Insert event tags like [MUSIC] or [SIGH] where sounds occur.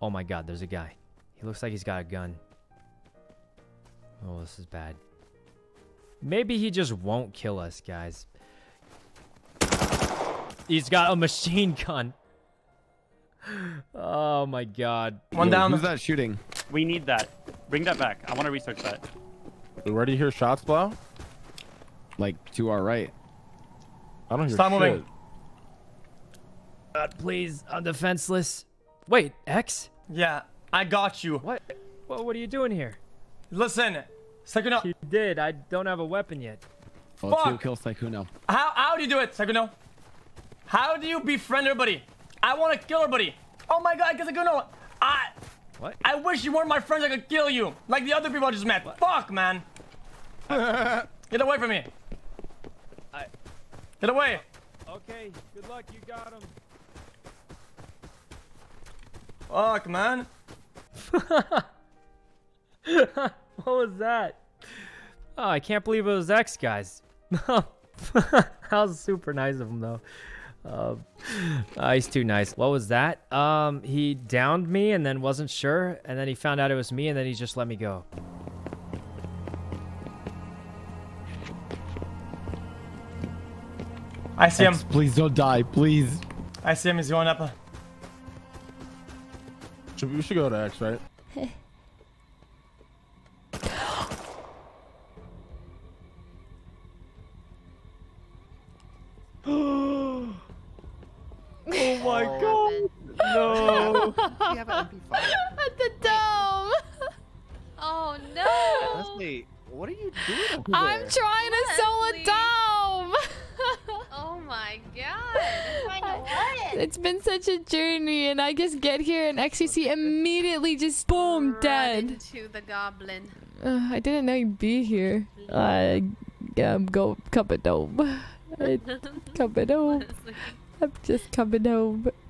Oh my god, there's a guy. He looks like he's got a gun. Oh, this is bad. Maybe he just won't kill us, guys. He's got a machine gun. [LAUGHS] Oh my god. One Yo, down. Who's that shooting? We need that. Bring that back. I want to research that. We ready to hear shots blow? Like to our right. I don't hear Stop shit. moving. God, please, I'm defenseless. Wait, X? Yeah, I got you. What? What, what are you doing here? Listen, Sykkuno, You did. I don't have a weapon yet. Oh, two Fuck. kills Sykkuno. how how do you do it, Sykkuno? How do you befriend everybody? I want to kill everybody. Oh my god, Sykkuno, I What? I wish you weren't my friends. I could kill you like the other people I just met. Fuck, man. [LAUGHS] Get away from me. I- Get away. Okay, good luck. You got him. Fuck, man. [LAUGHS] what was that? Oh, I can't believe it was X, guys. [LAUGHS] that was super nice of him, though. Um, uh, he's too nice. What was that? Um, he downed me and then wasn't sure, and then he found out it was me, and then he just let me go. I see him. X, please don't die, please. I see him. He's going up. Should, we should go to X, right? [GASPS] Oh my oh, god! No! [LAUGHS] Have an MP5. At [LAUGHS] the dome. [LAUGHS] oh no. Leslie, what are you doing over I'm there? trying to sell a Leslie. dome. Oh my god. Trying It's been such a journey, and I just get here and xQc immediately just boom dead. into the goblin. Uh, I didn't know you'd be here. I um, go coming home. Coming home. I'm just coming home.